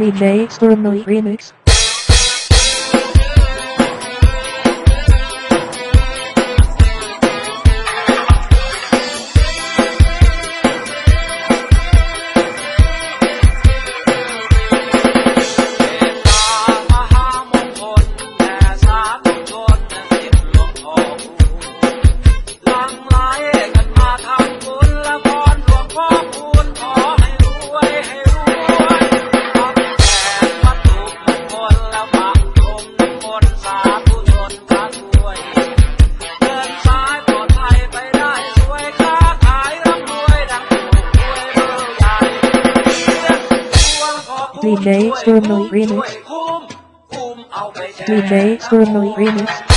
DJ Stormy Remix. DJ Stormy Remix. DJ Stormy Remix.